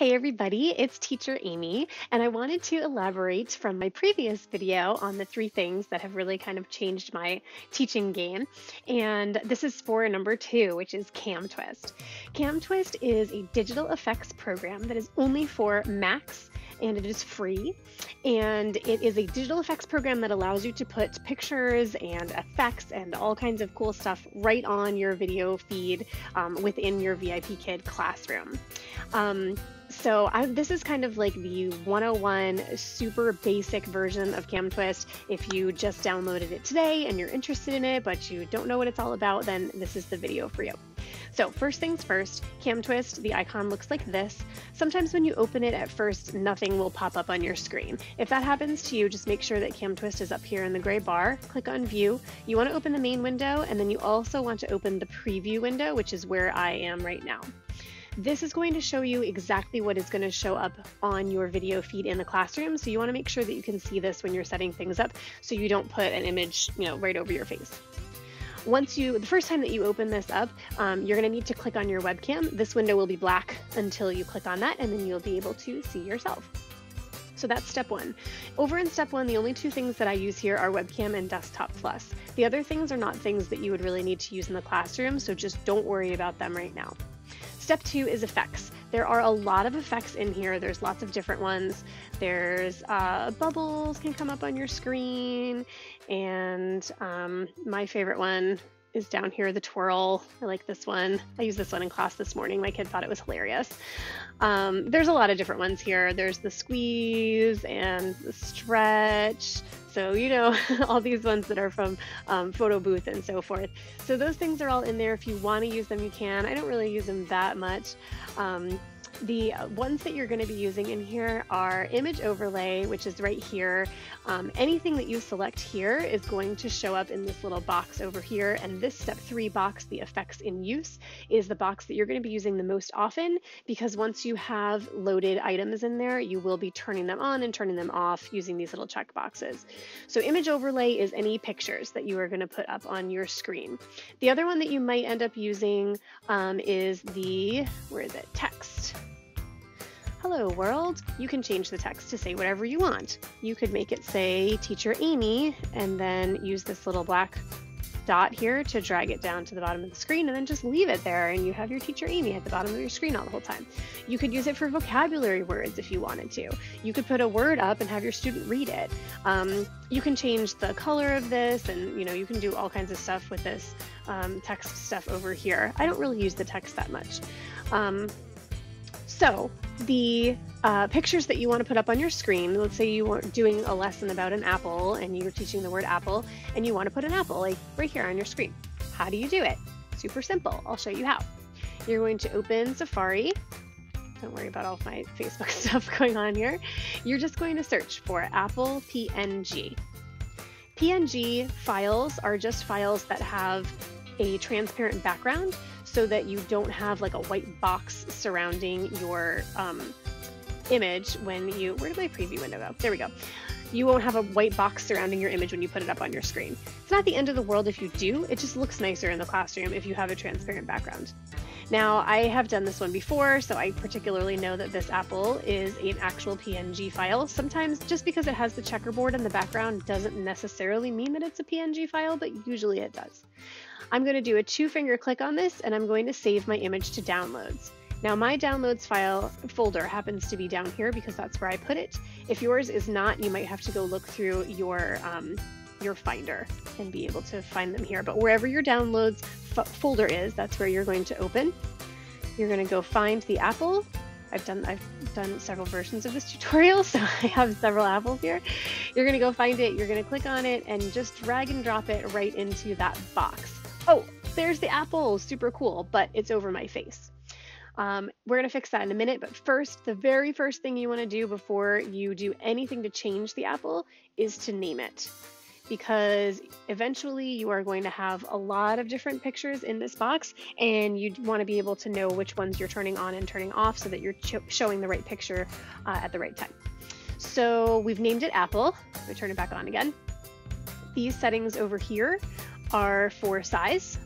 Hey everybody, it's teacher Amy, and I wanted to elaborate from my previous video on the three things that have really kind of changed my teaching game. And this is for number two, which is CamTwist. CamTwist is a digital effects program that is only for Macs and it is free. And it is a digital effects program that allows you to put pictures and effects and all kinds of cool stuff right on your video feed um, within your VIPKID classroom. Um, so I, this is kind of like the 101 super basic version of CamTwist. If you just downloaded it today and you're interested in it, but you don't know what it's all about, then this is the video for you. So first things first, CamTwist, the icon looks like this. Sometimes when you open it at first, nothing will pop up on your screen. If that happens to you, just make sure that CamTwist is up here in the gray bar. Click on View. You want to open the main window, and then you also want to open the preview window, which is where I am right now. This is going to show you exactly what is going to show up on your video feed in the classroom. So you want to make sure that you can see this when you're setting things up so you don't put an image, you know, right over your face. Once you, the first time that you open this up, um, you're going to need to click on your webcam. This window will be black until you click on that, and then you'll be able to see yourself. So that's step one. Over in step one, the only two things that I use here are webcam and desktop plus. The other things are not things that you would really need to use in the classroom, so just don't worry about them right now. Step two is effects. There are a lot of effects in here. There's lots of different ones. There's uh, bubbles can come up on your screen, and um, my favorite one is down here, the twirl. I like this one. I used this one in class this morning. My kid thought it was hilarious. Um, there's a lot of different ones here. There's the squeeze and the stretch. So, you know, all these ones that are from um, Photo Booth and so forth. So, those things are all in there. If you want to use them, you can. I don't really use them that much. Um, the ones that you're going to be using in here are image overlay, which is right here. Um, anything that you select here is going to show up in this little box over here. And this step three box, the effects in use, is the box that you're going to be using the most often because once you have loaded items in there, you will be turning them on and turning them off using these little check boxes. So image overlay is any pictures that you are going to put up on your screen. The other one that you might end up using um, is the, where is it, text. Hello world, you can change the text to say whatever you want. You could make it say teacher Amy and then use this little black dot here to drag it down to the bottom of the screen and then just leave it there and you have your teacher Amy at the bottom of your screen all the whole time. You could use it for vocabulary words if you wanted to. You could put a word up and have your student read it. Um, you can change the color of this and you know you can do all kinds of stuff with this um, text stuff over here. I don't really use the text that much. Um, so the uh, pictures that you want to put up on your screen, let's say you were doing a lesson about an apple and you're teaching the word apple and you want to put an apple like right here on your screen. How do you do it? Super simple. I'll show you how. You're going to open Safari. Don't worry about all my Facebook stuff going on here. You're just going to search for Apple PNG. PNG files are just files that have a transparent background so that you don't have like a white box surrounding your um, image when you, where did my preview window go? There we go. You won't have a white box surrounding your image when you put it up on your screen. It's not the end of the world if you do, it just looks nicer in the classroom if you have a transparent background. Now, I have done this one before, so I particularly know that this apple is an actual PNG file. Sometimes just because it has the checkerboard in the background doesn't necessarily mean that it's a PNG file, but usually it does. I'm going to do a two finger click on this and I'm going to save my image to downloads. Now my downloads file folder happens to be down here because that's where I put it. If yours is not, you might have to go look through your um, your Finder and be able to find them here. But wherever your downloads folder is, that's where you're going to open. You're going to go find the apple. I've done I've done several versions of this tutorial, so I have several apples here. You're going to go find it, you're going to click on it, and just drag and drop it right into that box. Oh, there's the apple, super cool, but it's over my face. Um, we're going to fix that in a minute, but first, the very first thing you want to do before you do anything to change the apple is to name it. Because eventually you are going to have a lot of different pictures in this box, and you want to be able to know which ones you're turning on and turning off so that you're showing the right picture uh, at the right time. So we've named it Apple. We turn it back on again. These settings over here are for size.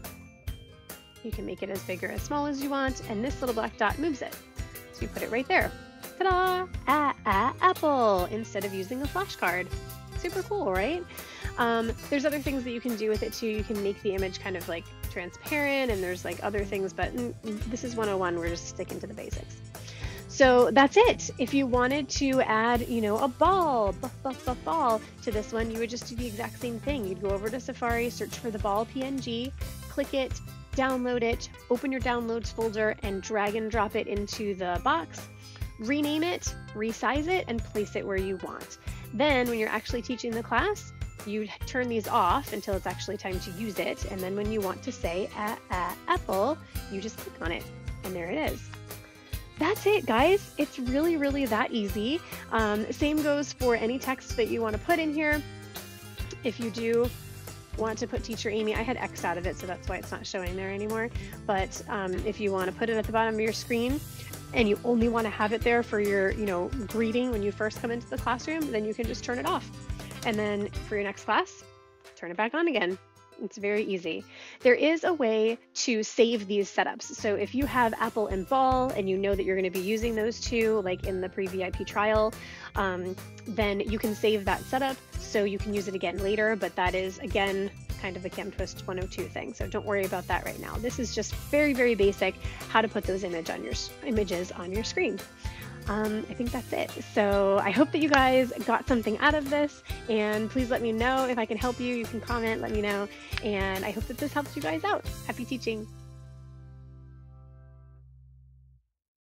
You can make it as big or as small as you want, and this little black dot moves it. So you put it right there. Ta-da! Ah, ah, apple instead of using a flashcard. Super cool, right? Um, there's other things that you can do with it too. You can make the image kind of like transparent and there's like other things, but this is 101. We're just sticking to the basics. So that's it. If you wanted to add, you know, a ball, buff, buff, buff, ball to this one, you would just do the exact same thing. You'd go over to Safari, search for the ball PNG, click it, download it, open your downloads folder, and drag and drop it into the box. Rename it, resize it, and place it where you want. Then, when you're actually teaching the class, you turn these off until it's actually time to use it. And then when you want to say a, a, apple, you just click on it, and there it is that's it, guys. It's really, really that easy. Um, same goes for any text that you want to put in here. If you do want to put teacher Amy, I had X out of it, so that's why it's not showing there anymore. But um, if you want to put it at the bottom of your screen and you only want to have it there for your, you know, greeting when you first come into the classroom, then you can just turn it off. And then for your next class, turn it back on again. It's very easy. There is a way to save these setups. So if you have Apple and Ball and you know that you're going to be using those two, like in the pre-VIP trial, um, then you can save that setup so you can use it again later. But that is, again, kind of a CamTwist 102 thing. So don't worry about that right now. This is just very, very basic how to put those image on your images on your screen um, I think that's it. So I hope that you guys got something out of this, and please let me know if I can help you. You can comment, let me know, and I hope that this helps you guys out. Happy teaching!